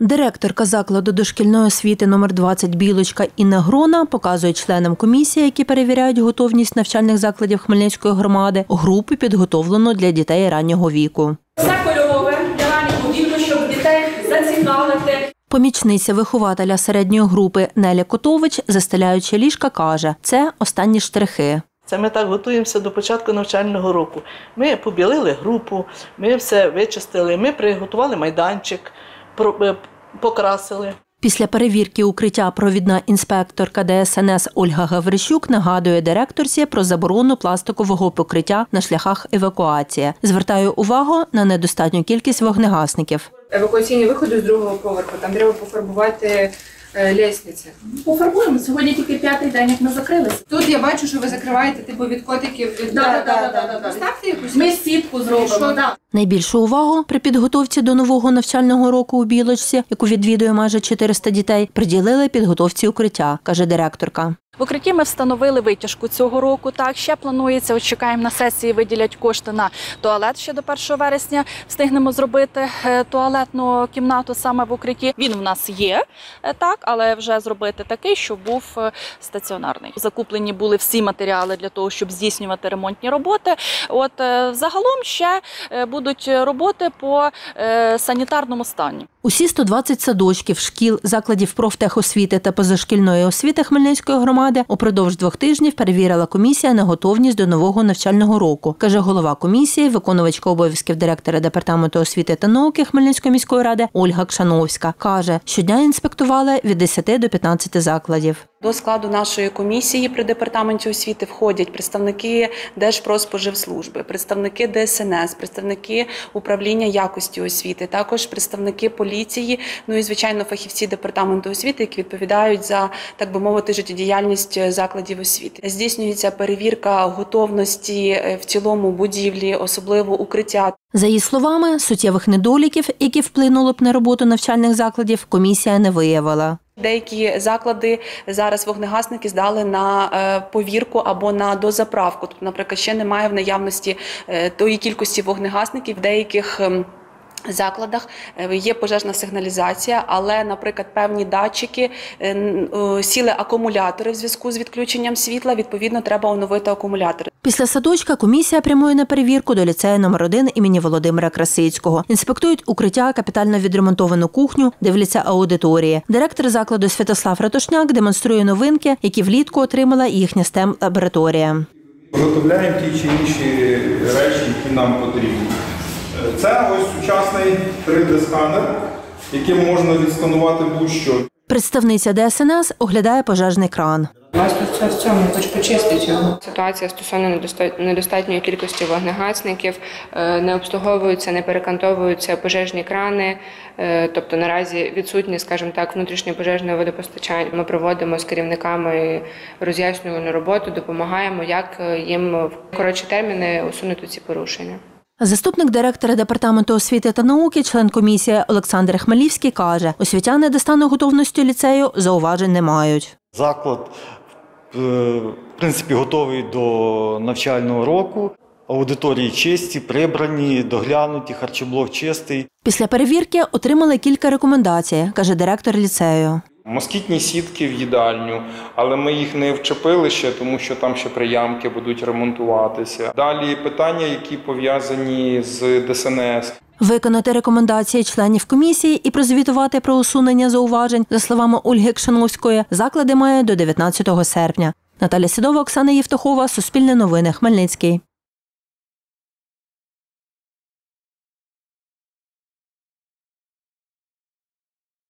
Директорка закладу дошкільної освіти номер 20 Білочка Інна Грона показує членам комісії, які перевіряють готовність навчальних закладів Хмельницької громади, групи підготовлено для дітей раннього віку. Все кольорове для раннього віку, щоб дітей зацікавити. Помічниця вихователя середньої групи Неля Котович, застеляючи ліжка, каже, це останні штрихи. Це ми так готуємося до початку навчального року. Ми побілили групу, ми все вичистили, ми приготували майданчик, покрасили. Після перевірки укриття провідна інспекторка ДСНС Ольга Гаврищук нагадує директорці про заборону пластикового покриття на шляхах евакуації. Звертаю увагу на недостатню кількість вогнегасників. евакуаційні виходи з другого поверху. Там треба пофарбувати е, лестниці. Пофарбуємо. Сьогодні тільки п'ятий день, як ми закрилися. Тут я бачу, що ви закриваєте типу від котиків. Від... Да, да, да, да, да, да. Поставте якусь. Ми сітку зробимо. Що? да. Найбільшу увагу при підготовці до нового навчального року у Білочці, яку відвідує майже 400 дітей, приділили підготовці укриття, каже директорка. В укритті ми встановили витяжку цього року. Так ще планується. От чекаємо на сесії, виділять кошти на туалет ще до 1 вересня. Встигнемо зробити е, туалетну кімнату саме в укритті. Він в нас є, е, так, але вже зробити такий, щоб був е, стаціонарний. Закуплені були всі матеріали для того, щоб здійснювати ремонтні роботи. От загалом ще будуть роботи по санітарному стані. Усі 120 садочків, шкіл, закладів профтехосвіти та позашкільної освіти Хмельницької громади упродовж двох тижнів перевірила комісія на готовність до нового навчального року, каже голова комісії, виконувачка обов'язків директора департаменту освіти та науки Хмельницької міської ради Ольга Кшановська. каже, щодня інспектували від 10 до 15 закладів. До складу нашої комісії при департаменті освіти входять представники Держпродспоживслужби, представники ДСНС, представники управління якості освіти, також представники поліції. Ну і звичайно, фахівці департаменту освіти, які відповідають за так би мовити життєдіяльність закладів освіти. Здійснюється перевірка готовності е, в цілому будівлі, особливо укриття. За її словами, суттєвих недоліків, які вплинули б на роботу навчальних закладів, комісія не виявила. Деякі заклади зараз вогнегасники здали на е, повірку або на дозаправку. Тобто, наприклад, ще немає в наявності е, тої кількості вогнегасників деяких. Закладах е, є пожежна сигналізація, але, наприклад, певні датчики е, сіли акумулятори в зв'язку з відключенням світла. Відповідно, треба оновити акумулятори. Після садочка комісія прямує на перевірку до ліцею номер 1 імені Володимира Красицького. Інспектують укриття, капітально відремонтовану кухню, дивляться аудиторії. Директор закладу Святослав Ратушняк демонструє новинки, які влітку отримала їхня stem лабораторія Виготовляємо ті чи інші речі, які нам потрібні. Це ось сучасний 3D-сканер, яким можна відсканувати будь-що. Представниця ДСНС оглядає пожежний кран. У вас тут все в цьому, його. Ситуація стосовно недоста- недостатньої кількості вогнегасників е, не обслуговуються, не перекантовуються пожежні крани. е, Тобто наразі відсутнє, скажімо так, внутрішнє пожежне водопостачання. Ми проводимо з керівниками роз'яснювальну роботу, допомагаємо, як е, їм в коротші терміни усунути ці порушення. Заступник директора департаменту освіти та науки, член комісії Олександр Хмелівський каже, освітяни до стану готовності ліцею зауважень не мають. Заклад, е, в принципі, готовий до навчального року. Аудиторії чисті, прибрані, доглянуті, харчоблок чистий. Після перевірки отримали кілька рекомендацій, каже директор ліцею. Москітні сітки в їдальню, але ми їх не вчепили ще, тому що там ще приямки будуть ремонтуватися. Далі питання, які пов'язані з ДСНС. Виконати рекомендації членів комісії і прозвітувати про усунення зауважень, за словами Ольги Кшановської, заклади мають до 19 серпня. Наталя Сідова, Оксана Євтухова, Суспільне новини, Хмельницький.